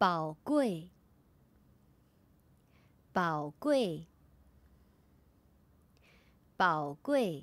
宝贵宝贵宝贵。